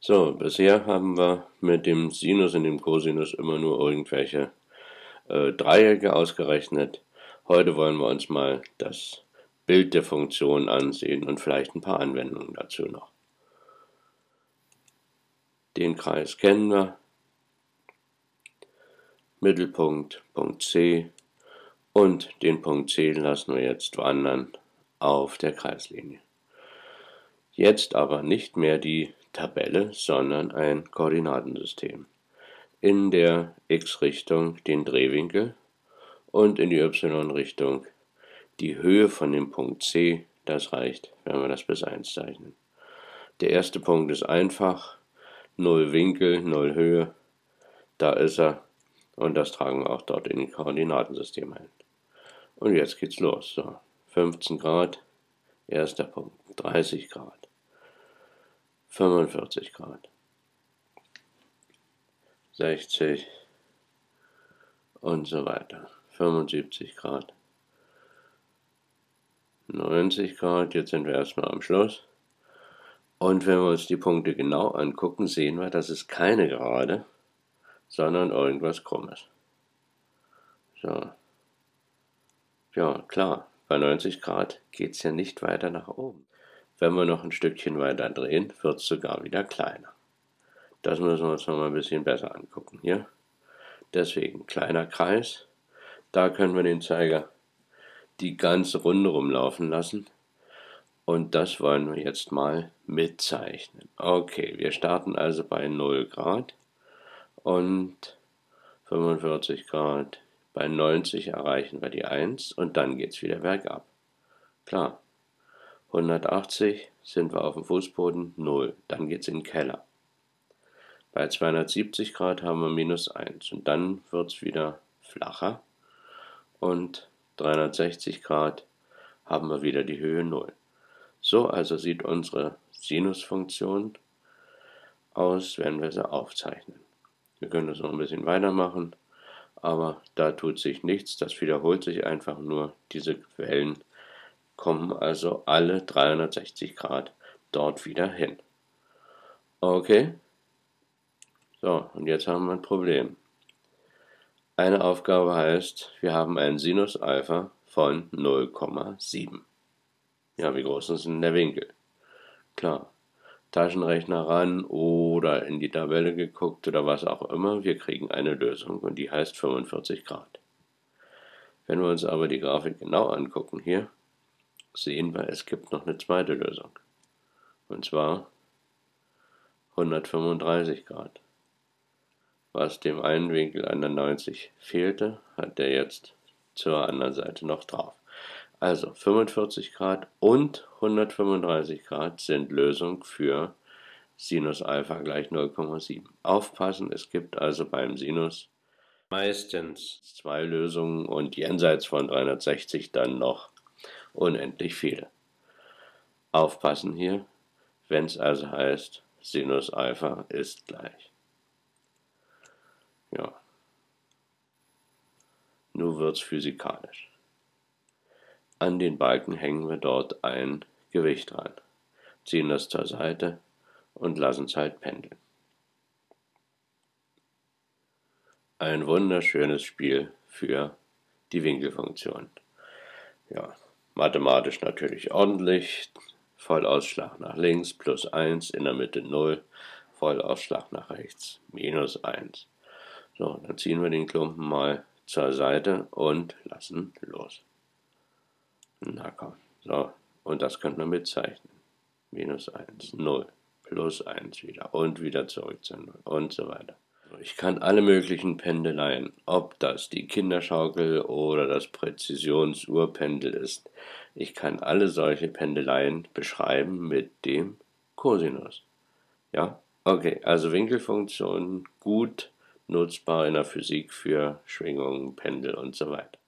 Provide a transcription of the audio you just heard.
So, bisher haben wir mit dem Sinus und dem Cosinus immer nur irgendwelche äh, Dreiecke ausgerechnet. Heute wollen wir uns mal das Bild der Funktion ansehen und vielleicht ein paar Anwendungen dazu noch. Den Kreis kennen wir. Mittelpunkt, Punkt C und den Punkt C lassen wir jetzt wandern auf der Kreislinie. Jetzt aber nicht mehr die Tabelle, sondern ein Koordinatensystem. In der x-Richtung den Drehwinkel und in die y-Richtung die Höhe von dem Punkt C, das reicht, wenn wir das bis 1 zeichnen. Der erste Punkt ist einfach, 0 Winkel, 0 Höhe, da ist er und das tragen wir auch dort in die Koordinatensystem ein. Und jetzt geht's los. So, 15 Grad, erster Punkt, 30 Grad, 45 Grad, 60 und so weiter, 75 Grad, 90 Grad, jetzt sind wir erstmal am Schluss. Und wenn wir uns die Punkte genau angucken, sehen wir, dass es keine Gerade, sondern irgendwas Krummes. So. Ja, klar, bei 90 Grad geht es ja nicht weiter nach oben. Wenn wir noch ein Stückchen weiter drehen, wird es sogar wieder kleiner. Das müssen wir uns noch mal ein bisschen besser angucken hier. Deswegen kleiner Kreis. Da können wir den Zeiger die ganze Runde rumlaufen lassen. Und das wollen wir jetzt mal mitzeichnen. Okay, wir starten also bei 0 Grad und 45 Grad. Bei 90 erreichen wir die 1 und dann geht es wieder bergab. Klar, 180 sind wir auf dem Fußboden 0, dann geht es in den Keller. Bei 270 Grad haben wir minus 1 und dann wird es wieder flacher und 360 Grad haben wir wieder die Höhe 0. So also sieht unsere Sinusfunktion aus, wenn wir sie aufzeichnen. Wir können das noch ein bisschen weitermachen, aber da tut sich nichts, das wiederholt sich einfach nur, diese Wellen kommen also alle 360 Grad dort wieder hin. Okay? So, und jetzt haben wir ein Problem. Eine Aufgabe heißt, wir haben einen Sinus Alpha von 0,7. Ja, wie groß ist denn der Winkel? Klar, Taschenrechner ran oder in die Tabelle geguckt oder was auch immer, wir kriegen eine Lösung und die heißt 45 Grad. Wenn wir uns aber die Grafik genau angucken hier, sehen wir, es gibt noch eine zweite Lösung. Und zwar 135 Grad. Was dem einen Winkel an der 90 fehlte, hat der jetzt zur anderen Seite noch drauf. Also 45 Grad und 135 Grad sind Lösung für Sinus Alpha gleich 0,7. Aufpassen, es gibt also beim Sinus meistens zwei Lösungen und jenseits von 360 dann noch unendlich viele. Aufpassen hier, wenn es also heißt, Sinus Alpha ist gleich. Ja. Wird es physikalisch. An den Balken hängen wir dort ein Gewicht dran, ziehen das zur Seite und lassen es halt pendeln. Ein wunderschönes Spiel für die Winkelfunktion. Ja, Mathematisch natürlich ordentlich. Vollausschlag nach links plus 1, in der Mitte 0. Vollausschlag nach rechts minus 1. So, dann ziehen wir den Klumpen mal zur Seite und lassen los. Na komm. So, und das könnten wir mitzeichnen. Minus 1, 0, plus 1 wieder und wieder zurück zu 0 und so weiter. Ich kann alle möglichen Pendeleien, ob das die Kinderschaukel oder das Präzisionsurpendel ist, ich kann alle solche Pendeleien beschreiben mit dem Cosinus. Ja, okay, also Winkelfunktionen gut nutzbar in der Physik für Schwingungen, Pendel und so weiter.